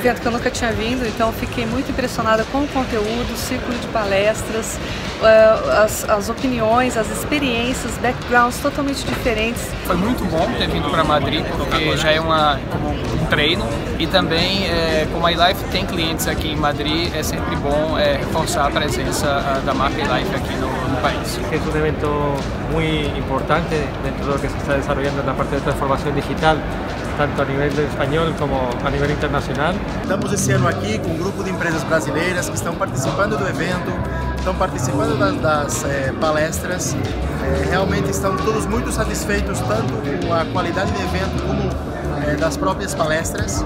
que eu nunca tinha vindo, então fiquei muito impressionada com o conteúdo, o círculo de palestras, uh, as, as, opiniões, as experiências, backgrounds totalmente diferentes. Foi muito bom ter vindo para Madrid, porque já é uma, um treino e também, é, como a iLife tem clientes aqui em Madrid, é sempre bom é, reforçar a presença uh, da marca iLife aqui no, no país. É um evento muito importante dentro do que se está desenvolvendo na parte de transformação digital tanto a nível espanhol como a nível internacional. Estamos esse ano aqui com um grupo de empresas brasileiras que estão participando do evento, estão participando das, é, palestras. É, realmente estão todos muito satisfeitos, tanto com a qualidade do evento como é, das próprias palestras.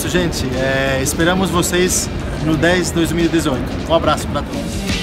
Isso, gente. É, esperamos vocês no 10 2018. Um abraço para todos.